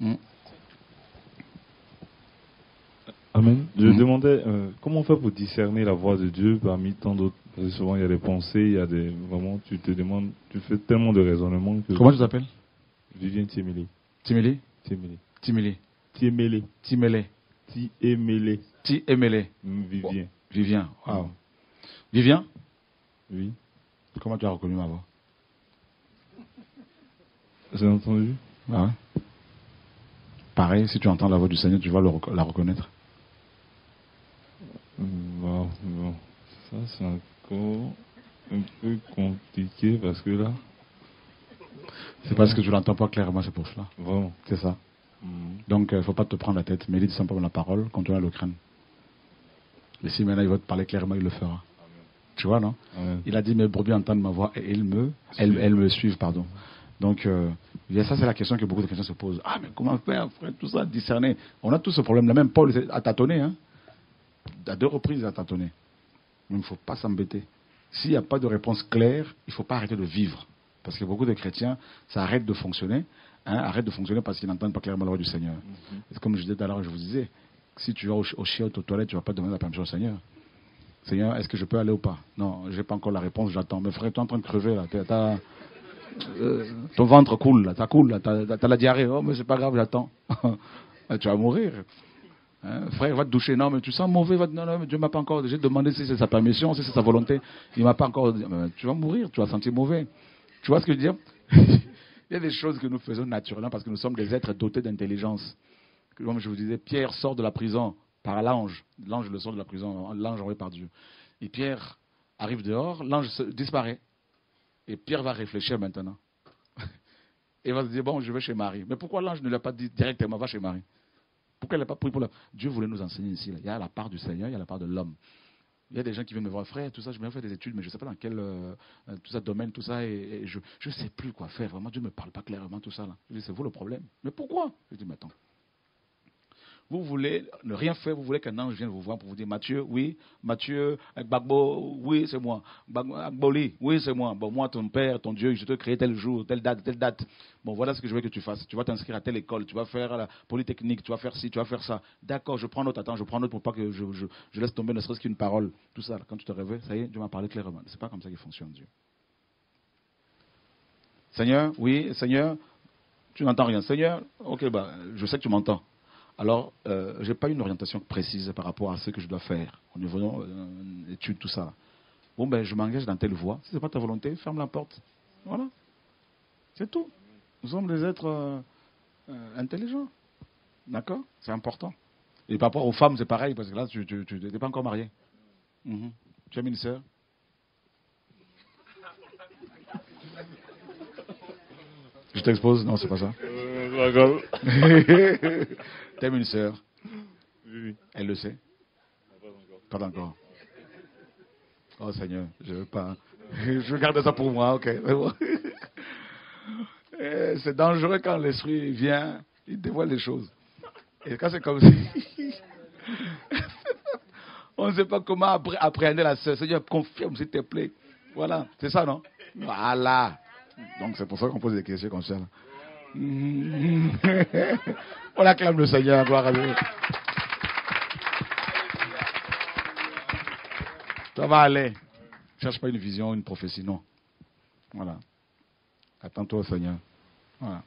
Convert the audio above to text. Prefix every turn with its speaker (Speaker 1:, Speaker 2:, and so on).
Speaker 1: Mm.
Speaker 2: Amen. Je
Speaker 1: Mhm.
Speaker 2: demandais euh, comment on fait pour discerner la voix de Dieu parmi tant d'autres? Parce que souvent il y a des pensées, il y a des vraiment tu te demandes, tu fais tellement de raisonnements que.
Speaker 1: Comment tu t'appelles
Speaker 2: Vivien Tiemele.
Speaker 1: Timeli
Speaker 2: Tiemele.
Speaker 1: Timeli.
Speaker 2: Tiemele.
Speaker 1: Timele.
Speaker 2: Tiemele.
Speaker 1: Ti Emele.
Speaker 2: Mm, Vivien.
Speaker 1: Vivien. Wow. Vivien?
Speaker 2: Oui.
Speaker 1: Comment tu as reconnu ma voix?
Speaker 2: J'ai entendu.
Speaker 1: Ah ouais? Pareil, si tu entends la voix du Seigneur, tu vas le la reconnaître.
Speaker 2: Bon, bon. Ça c'est encore un peu compliqué parce que là,
Speaker 1: C'est parce que tu l'entends pas clairement, c'est pour cela.
Speaker 2: vraiment.
Speaker 1: C'est ça.
Speaker 2: Mm.
Speaker 1: Donc, il ne faut pas te prendre la tête. Médite simplement la parole, à le craindre. Et si maintenant il va te parler clairement, il le fera. Tu vois, non?
Speaker 2: Amen.
Speaker 1: Il a dit, mes brebis entendent ma voix et elles me, elles, elles me suivent, pardon. Donc, euh, ça, c'est la question que beaucoup de chrétiens se posent. Ah, mais comment faire, frère, tout ça, discerner? On a tous ce problème-là. Même Paul a tâtonné, hein. À deux reprises, il a tâtonné. Mais il ne faut pas s'embêter. S'il n'y a pas de réponse claire, il ne faut pas arrêter de vivre. Parce que beaucoup de chrétiens, ça arrête de fonctionner. Hein, arrête de fonctionner parce qu'ils n'entendent pas clairement la voix du Seigneur. Et comme je disais tout à l'heure, je vous disais, si tu vas au, au chiottes, aux toilettes, tu ne vas pas demander la permission au Seigneur. Seigneur, est-ce que je peux aller ou pas? Non, je n'ai pas encore la réponse, j'attends. Mais frère, tu es en train de crever là. Euh, ton ventre coule t'as coule t'as la diarrhée. Oh, mais c'est pas grave, j'attends. Ah, tu vas mourir. Hein, frère, va te doucher. Non, mais tu sens mauvais. Va te... Non, non, Dieu m'a pas encore. J'ai demandé si c'est sa permission, si c'est sa volonté. Il m'a pas encore Tu vas mourir, tu vas sentir mauvais. Tu vois ce que je veux dire? Il y a des choses que nous faisons naturellement parce que nous sommes des êtres dotés d'intelligence. Comme je vous disais, Pierre sort de la prison par l'ange. L'ange le sort de la prison, l'ange envoyé par Dieu. Et Pierre arrive dehors, l'ange disparaît. Et Pierre va réfléchir maintenant. Et va se dire, bon, je vais chez Marie. Mais pourquoi l'ange ne l'a pas dit directement, va chez Marie? Pourquoi il n'a pas pris pour la... Dieu voulait nous enseigner ici. Il y a la part du Seigneur, il y a la part de l'homme. Il y a des gens qui viennent me voir, frère, tout ça, je vais faire des études, mais je ne sais pas dans quel euh, euh, tout ça, domaine, tout ça, et, et je ne sais plus quoi faire. Vraiment, Dieu ne me parle pas clairement, tout ça. Là. Je dis, c'est vous le problème. Mais pourquoi? Je dis, mais attends. Vous voulez ne rien faire, vous voulez qu'un ange vienne vous voir pour vous dire Mathieu, oui, Mathieu, Gbagbo, oui, c'est moi. Gbagbo- Agboli, oui, c'est moi. Bon, moi, ton père, ton Dieu, je te crée tel jour, telle date, telle date. Bon, voilà ce que je veux que tu fasses. Tu vas t'inscrire à telle école, tu vas faire la polytechnique, tu vas faire ci, tu vas faire ça. D'accord, je prends note, attends, je prends note pour pas que je laisse tomber ne serait-ce qu'une parole. Tout ça, quand tu te réveilles, ça y est, Dieu m'a parlé clairement. C'est pas comme ça qu'il fonctionne, Dieu. Seigneur, oui, Seigneur, tu n'entends rien. Seigneur, ok, bah, je sais que tu m'entends. Alors, euh, je n'ai pas une orientation précise par rapport à ce que je dois faire au niveau euh, études, tout ça. Bon, ben, je m'engage dans telle voie. Si ce n'est pas ta volonté, ferme la porte. Voilà. C'est tout. Nous sommes des êtres euh, euh, intelligents. D'accord? C'est important. Et par rapport aux femmes, c'est pareil, parce que là, tu n'es pas encore marié. Mhm. Tu as une sœur Je t'expose Non, c'est pas ça. T'aimes une sœur
Speaker 2: Oui, oui.
Speaker 1: Elle le sait Pas encore. Oh Seigneur, je veux pas. Je garde ça pour moi, ok. c'est dangereux quand l'esprit vient, il dévoile les choses. Et quand c'est comme ça, on ne sait pas comment appré- appréhender la sœur. Seigneur, confirme s'il te plaît. Voilà, c'est ça, non? Voilà. Donc c'est pour ça qu'on pose des questions comme ça. On acclame le Seigneur, gloire à Dieu. Ça va aller. Cherche pas une vision, une prophétie, non. Voilà. Attends-toi au Seigneur. Voilà.